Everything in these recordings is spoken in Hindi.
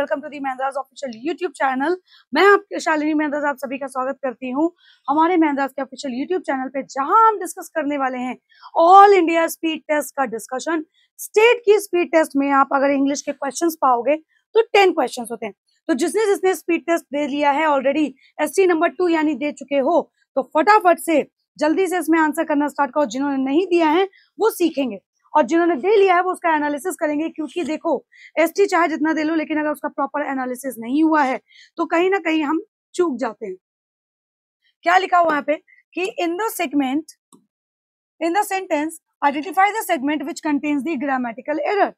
वेलकम टू दी मेहंदाज ऑफिशियल यूट्यूब चैनल मैं आपके शालिनी मेहंदाज आप सभी का स्वागत करती हूँ। हमारे मेहंदाज के ऑफिशियल यूट्यूब चैनल पे जहाँ हम डिस्कस करने वाले हैं ऑल इंडिया स्पीड टेस्ट का डिस्कशन स्टेट की स्पीड टेस्ट में आप अगर इंग्लिश के क्वेश्चन पाओगे तो टेन क्वेश्चन होते हैं। तो जिसने जिसने स्पीड टेस्ट दे लिया है ऑलरेडी एससी नंबर टू यानी दे चुके हो तो फटाफट से जल्दी से इसमें आंसर करना स्टार्ट करो। जिन्होंने नहीं दिया है, वो सीखेंगे। और जिन्होंने दे लिया है वो उसका एनालिसिस करेंगे, क्योंकि देखो एसटी चाहे जितना दे लो, लेकिन अगर उसका प्रॉपर एनालिसिस नहीं हुआ है तो कहीं ना कहीं हम चूक जाते हैं। क्या लिखा हुआ यहाँ पे? कि in the segment in the sentence identify the segment which contains the grammatical error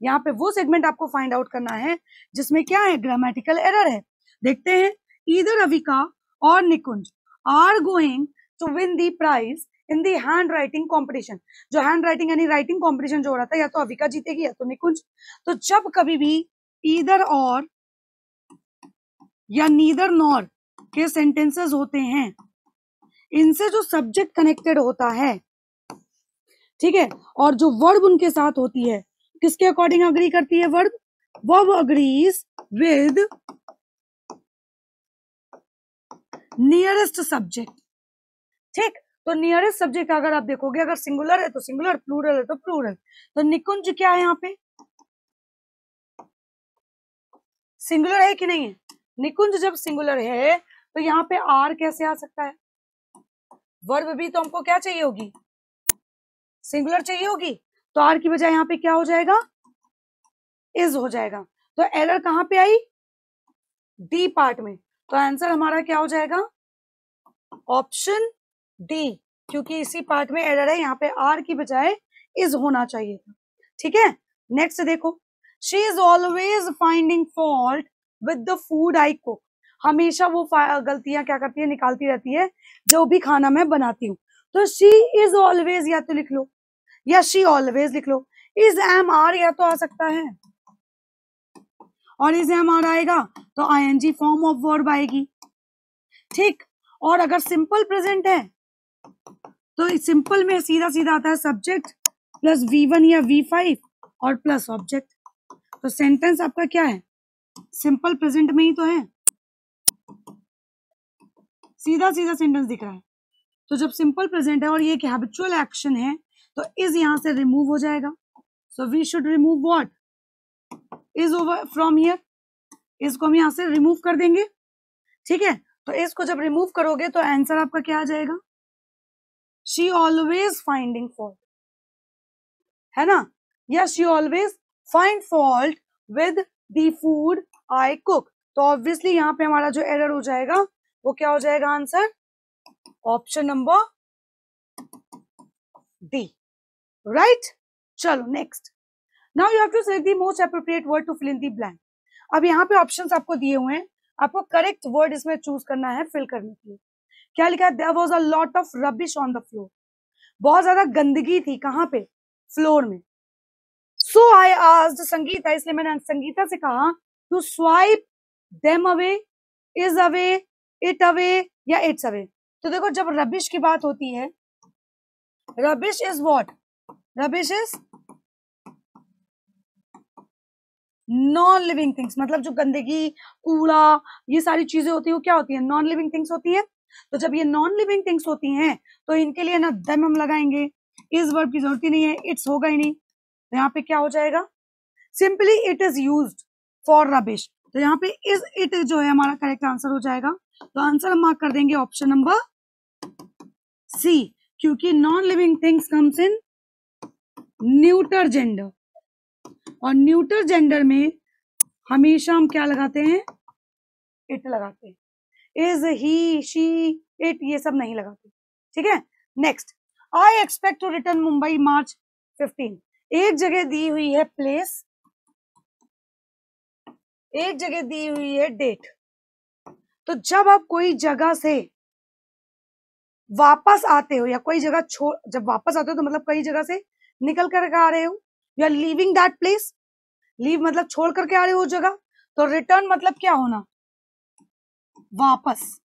यहाँ पे वो सेगमेंट आपको फाइंड आउट करना है, जिसमें क्या है? ग्रामेटिकल एरर है। देखते हैं इधर अविका और Nikunj are going to win the prize in the handwriting competition जो हैंड राइटिंग यानी राइटिंग कॉम्पिटिशन जो हो रहा था, या तो अविका जीतेगी या तो निकुंज। तो जब कभी भी इधर और या नीदर नॉर के सेंटेंसेस होते हैं, इनसे जो सब्जेक्ट कनेक्टेड होता है, ठीक है, और जो वर्ब उनके साथ होती है, किसके अकॉर्डिंग अग्री करती है verb verb agrees with nearest subject ठीक? तो नियरेस्ट सब्जेक्ट अगर आप देखोगे, अगर सिंगुलर है तो सिंगुलर प्लूरल है तो प्लूरल तो निकुंज क्या है यहाँ पे? सिंगुलर है कि नहीं है? निकुंज जब सिंगुलर है तो यहाँ पे आर कैसे आ सकता है? वर्ब भी तो हमको क्या चाहिए होगी? सिंगुलर चाहिए होगी? तो आर की बजाय यहाँ पे क्या हो जाएगा? इज़ हो जाएगा. तो एरर कहाँ पे आई? डी पार्ट में. तो आंसर हमारा क्या हो जाएगा? ऑप्शन डी क्योंकि इसी पार्ट में एरर है, यहाँ पे आर की बजाय इज़ होना चाहिए था। ठीक है? नेक्स्ट देखो। She is always finding fault with the food I cook हमेशा वो गलतियाँ क्या करती है, निकालती रहती है, जो भी खाना मैं बनाती हूँ। तो शी इज़ ऑलवेज या तो लिख लो, या शी ऑलवेज लिख लो इज़ एम आर या तो आ सकता है। और इज़ एम आर आएगा तो I N G form of verb आएगी। ठीक? और अगर सिंपल प्रेजेंट है तो सिंपल में सीधा सीधा आता है सब्जेक्ट प्लस वी वन या वी फाइव और प्लस ऑब्जेक्ट तो सेंटेंस आपका क्या है? सिंपल प्रेजेंट में ही तो है। सीधा सीधा सेंटेंस दिख रहा है। तो जब सिंपल प्रेजेंट है और ये हैबिचुअल एक्शन है तो इज़ यहाँ से रिमूव हो जाएगा। So we should remove what is over from here इसको हम यहाँ से रिमूव कर देंगे। ठीक है? तो इसको जब रिमूव करोगे तो आंसर आपका क्या आ जाएगा? शी ऑलवेज फाइंडिंग फॉल्ट है ना? या she always find fault with the food I cook तो ऑब्वियसली यहाँ पे हमारा जो एरर हो जाएगा, वो क्या हो जाएगा answer option number D right चलो next now you have to select the most appropriate word to fill in the blank अब यहाँ पे ऑप्शंस आपको दिए हुए हैं। आपको करेक्ट वर्ड इसमें चूज़ करना है फिल करने के लिए। क्या लिखा है? There was a lot of rubbish on the floor बहुत ज़्यादा गंदगी थी कहाँ पे? फ्लोर में. सो आई आज संगीता, इसलिए मैंने संगीता से कहा to swipe them away is away it away या इट्स अवे तो देखो, जब रबिश की बात होती है rubbish is what rubbish is non living things मतलब जो गंदगी, कूड़ा, ये सारी चीज़ें होती है, वो क्या होती है? नॉन लिविंग थिंग्स होती है। तो जब ये नॉन लिविंग थिंग्स होती हैं तो इनके लिए ना दम हम लगाएँगे। इस वर्ड की ज़रूरत ही नहीं है इट्स होगा ही नहीं। तो यहाँ पे क्या हो जाएगा? Simply it is use for rubbish तो यहाँ पे इज़ इट जो है हमारा करेक्ट आंसर हो जाएगा। तो आंसर हम मार्क कर देंगे ऑप्शन नंबर सी क्योंकि non living things comes in neuter gender और न्यूटर जेंडर में हमेशा हम क्या लगाते हैं? इट लगाते हैं। इज़ ही शी इट ये सब नहीं लगाते। ठीक है next I expect to return Mumbai March fifteen एक जगह दी हुई है प्लेस एक जगह दी हुई है डेट तो जब आप कोई जगह से वापस आते हो, या कोई जगह छोड़ जब वापस आते हो तो मतलब कई जगह से निकल कर आ रहे हो। You are living that place leave मतलब छोड़ करके आ रहे हो जगह। तो रिटर्न मतलब क्या होना? वापस।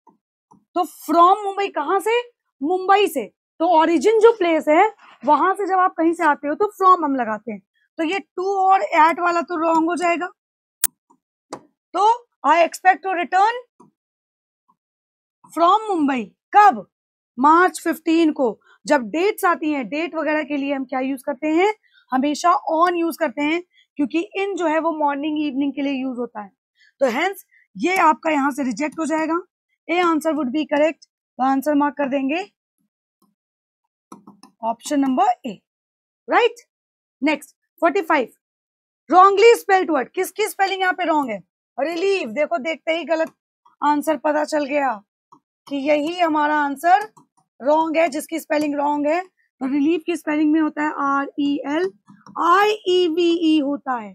तो फ्रॉम मुंबई कहाँ से? मुंबई से। तो ओरिजिन जो प्लेस है, वहाँ से जब आप कहीं से आते हो तो फ्रॉम हम लगाते हैं। तो ये टू और एट वाला तो रॉन्ग हो जाएगा। तो I expect to return from Mumbai. कब? मार्च 15 को। जब डेट्स आती हैं डेट वगैरह के लिए हम क्या यूज़ करते हैं? हमेशा ऑन यूज़ करते हैं, क्योंकि इन जो है वो मॉर्निंग इवनिंग के लिए यूज़ होता है। तो हेंस ये आपका यहाँ से रिजेक्ट हो जाएगा। A answer would be correct तो आंसर मार्क कर देंगे। Option number A right next forty five wrongly spelled word किसकी स्पेलिंग यहाँ पे रॉन्ग है? रिलीव देखो, देखते ही गलत आंसर पता चल गया कि यही हमारा आंसर रॉन्ग है, जिसकी स्पेलिंग रॉन्ग है। तो रिलीफ की स्पेलिंग में होता है R E L I E V E होता है।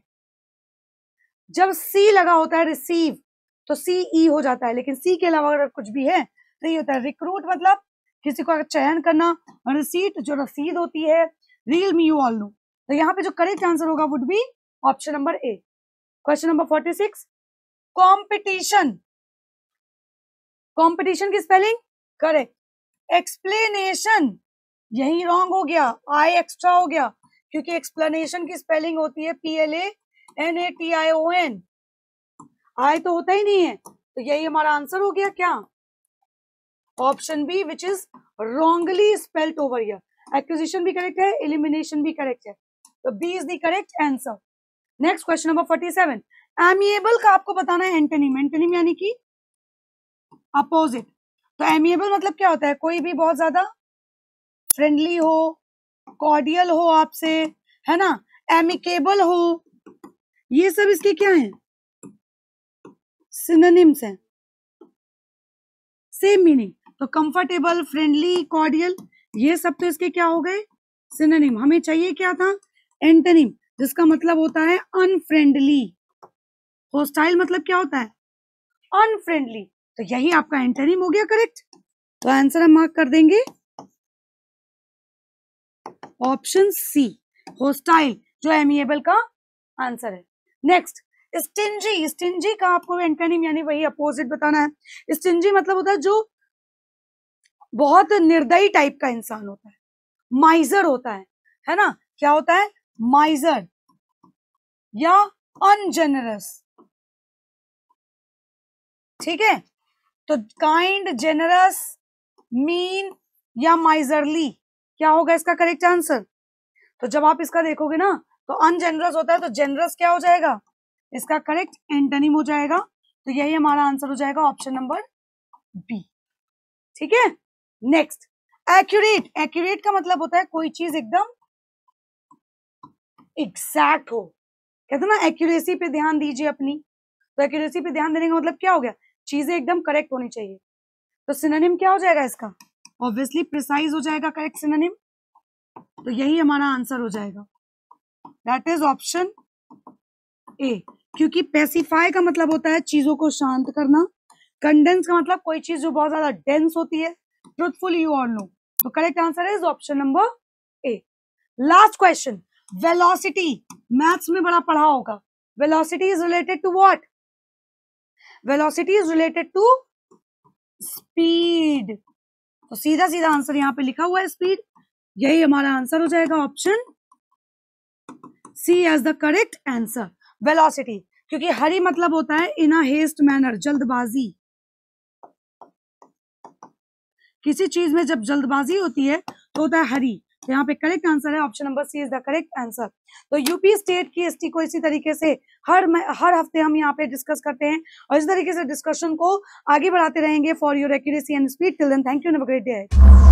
जब सी लगा होता है रिसीव तो सी ई हो जाता है। लेकिन सी के अलावा अगर कुछ भी है तो ये होता है रिक्रूट मतलब किसी को चयन करना रिसीट जो रसीद होती है reel me you all know तो यहाँ पे जो करेक्ट आंसर होगा would be option number A question number forty six competition competition की स्पेलिंग करेक्ट एक्सप्लेनेशन यही रॉन्ग हो गया। आई एक्स्ट्रा हो गया। क्योंकि एक्सप्लेनेशन की स्पेलिंग होती है P L A N A T I O N I तो होता ही नहीं है। तो यही हमारा आंसर हो गया क्या? Option B which is wrongly spelt over here acquisition भी करेक्ट है एलिमिनेशन भी करेक्ट है। तो B is the correct answer next question number forty seven amiable का आपको बताना है एंटेनिम एंटनिम यानी कि अपोजिट तो एमिएबल मतलब क्या होता है? कोई भी बहुत ज़्यादा फ्रेंडली हो कॉर्डियल हो आपसे, है ना? एमिकेबल हो। ये सब इसके क्या है? सिनोनिम्स हैं। सेम मीनिंग तो कंफर्टेबल फ्रेंडली कॉर्डियल ये सब तो इसके क्या हो गए? सिनोनिम हमें चाहिए क्या था? एंटनिम जिसका मतलब होता है अनफ्रेंडली होस्टाइल मतलब क्या होता है? अनफ्रेंडली तो यही आपका एंटनिम हो गया करेक्ट तो आंसर हम मार्क कर देंगे। ऑप्शन सी होस्टाइल जो एमिएबल का आंसर है। नेक्स्ट स्टिंजी स्टिंजी का आपको एंटोनिम यानी वही अपोजिट बताना है। स्टिंजी मतलब होता है जो बहुत निर्दयी टाइप का इंसान होता है। माइजर होता है है ना? क्या होता है? माइजर या अनजेनरस ठीक है? तो काइंड जेनरस मीन या माइजरली क्या होगा इसका करेक्ट आंसर तो जब आप इसका देखोगे ना तो अनजेनरस होता है तो जेनरस क्या हो जाएगा? इसका करेक्ट एंटनिम हो जाएगा। तो यही हमारा आंसर हो जाएगा ऑप्शन नंबर बी ठीक है? नेक्स्ट एक्यूरेट एक्यूरेट का मतलब होता है कोई चीज़ एकदम एग्जैक्ट हो। कहते ना एक्यूरेसी पे ध्यान दीजिए अपनी। तो एक्यूरेसी पे ध्यान देने का मतलब क्या हो गया? चीज़ें एकदम करेक्ट होनी चाहिए। तो सिनोनिम क्या हो जाएगा इसका? ऑब्वियसली प्रिसाइज हो जाएगा करेक्ट सिनोनिम तो यही हमारा आंसर हो जाएगा। दैट इज़ ऑप्शन ए क्योंकि पेसिफाई का मतलब होता है चीज़ों को शांत करना। कंडेंस का मतलब कोई चीज़ जो बहुत ज़्यादा डेंस होती है ट्रुथफुल यू और नो तो correct answer is option number A last question velocity maths में बड़ा पढ़ा होगा। Velocity is related to what velocity is related to speed तो सीधा सीधा आंसर यहाँ पे लिखा हुआ है स्पीड यही हमारा आंसर हो जाएगा option C as the correct answer velocity, क्योंकि हरी मतलब होता है इन हेस्ट मैनर जल्दबाजी। किसी चीज़ में जब जल्दबाजी होती है तो होता है हरी। तो यहाँ पे करेक्ट आंसर है option number C is the correct answer तो यूपी स्टेट की एसटी को इसी तरीके से हर हर हफ़्ते हम यहाँ पे डिस्कस करते हैं और इस तरीके से डिस्कशन को आगे बढ़ाते रहेंगे for your accuracy and speed till then thank you great day